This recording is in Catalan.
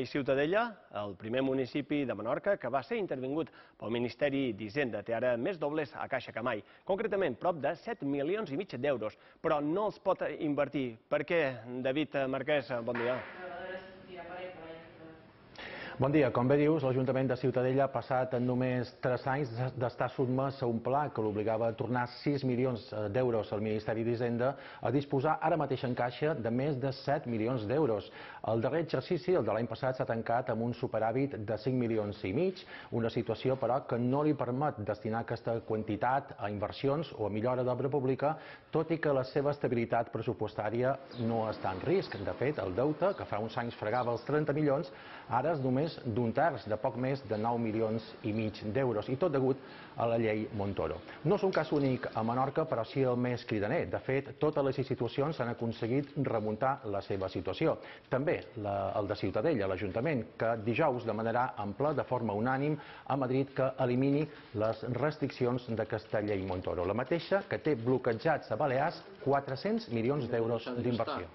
i Ciutadella, el primer municipi de Menorca que va ser intervingut pel Ministeri d'Hisenda, té ara més dobles a caixa que mai, concretament prop de 7 milions i mig d'euros, però no els pot invertir. Per què, David Marquès? Bon dia. Bon dia. Com bé dius, l'Ajuntament de Ciutadella ha passat en només 3 anys d'estar sotmès a un pla que l'obligava a tornar 6 milions eh, d'euros al Ministeri d'Hisenda a disposar ara mateix en caixa de més de 7 milions d'euros. El darrer exercici, el de l'any passat, s'ha tancat amb un superàvit de 5 milions i mig, una situació, però, que no li permet destinar aquesta quantitat a inversions o a millora d'obra pública, tot i que la seva estabilitat pressupostària no està en risc. De fet, el deute, que fa uns anys fregava els 30 milions, ara és només només d'un terç, de poc més de 9 milions i mig d'euros, i tot degut a la llei Montoro. No és un cas únic a Menorca, però sí el més cridaner. De fet, totes les institucions han aconseguit remuntar la seva situació. També la, el de Ciutadella, l'Ajuntament, que dijous demanarà en ple, de forma unànim, a Madrid que elimini les restriccions d'aquesta llei Montoro. La mateixa que té bloquejats a Balears 400 milions d'euros d'inversió.